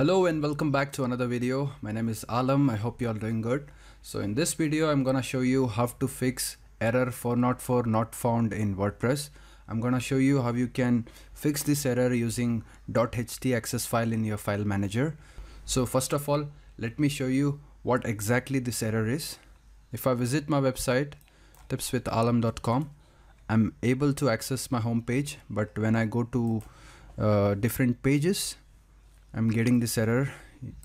Hello and welcome back to another video. My name is Alam. I hope you are doing good. So in this video, I'm gonna show you how to fix error 404 not found in WordPress. I'm gonna show you how you can fix this error using .htaccess file in your file manager. So first of all, let me show you what exactly this error is. If I visit my website, tipswithalam.com, I'm able to access my home page, but when I go to uh, different pages, I'm getting this error.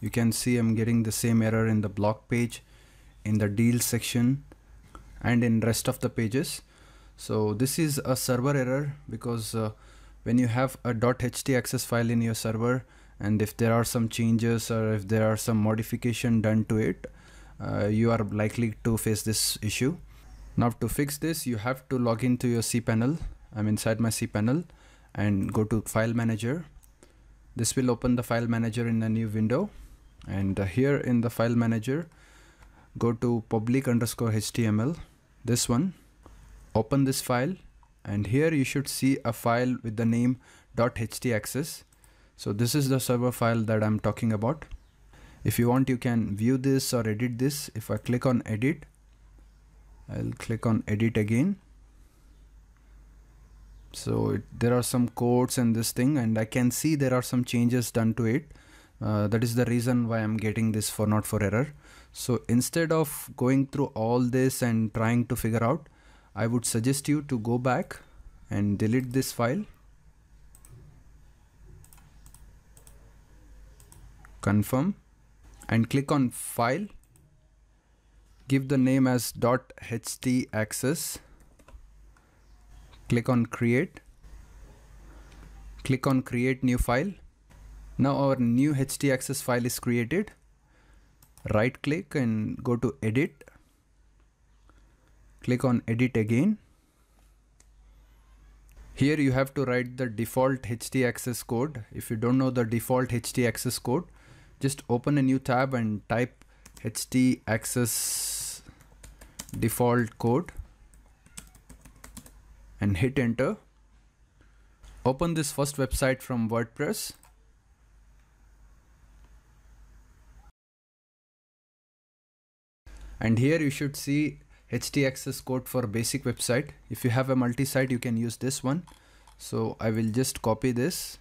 You can see I'm getting the same error in the blog page, in the deal section, and in rest of the pages. So this is a server error because uh, when you have a .htaccess file in your server, and if there are some changes or if there are some modification done to it, uh, you are likely to face this issue. Now to fix this, you have to log into your cPanel. I'm inside my cPanel and go to File Manager this will open the file manager in a new window. And uh, here in the file manager go to public underscore html this one. Open this file. And here you should see a file with the name .htaccess so this is the server file that I'm talking about. If you want you can view this or edit this. If I click on edit I'll click on edit again so it, there are some codes and this thing and I can see there are some changes done to it. Uh, that is the reason why I'm getting this 404 error. So instead of going through all this and trying to figure out I would suggest you to go back and delete this file. Confirm and click on file. Give the name as .htaccess click on create. Click on create new file. Now our new htaccess file is created. Right click and go to edit. Click on edit again. Here you have to write the default htaccess code. If you don't know the default htaccess code just open a new tab and type htaccess default code and hit enter. Open this first website from WordPress. And here you should see htaccess code for basic website. If you have a multi-site, you can use this one. So I will just copy this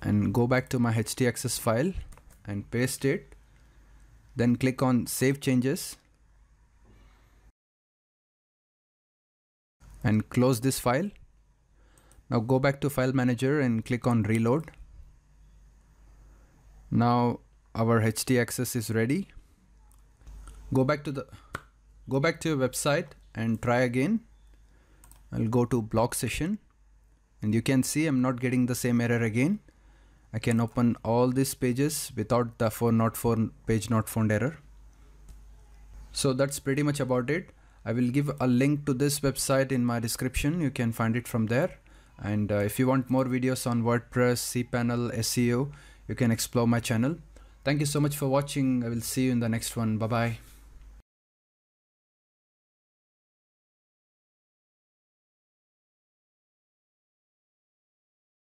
and go back to my htaccess file and paste it. Then click on save changes and close this file. Now go back to file manager and click on reload. Now our htaccess is ready. Go back to the go back to your website and try again. I'll go to blog session and you can see I'm not getting the same error again. I can open all these pages without the 404 page not found error. So that's pretty much about it. I will give a link to this website in my description. You can find it from there. And uh, if you want more videos on WordPress, cPanel, SEO, you can explore my channel. Thank you so much for watching. I will see you in the next one. Bye bye.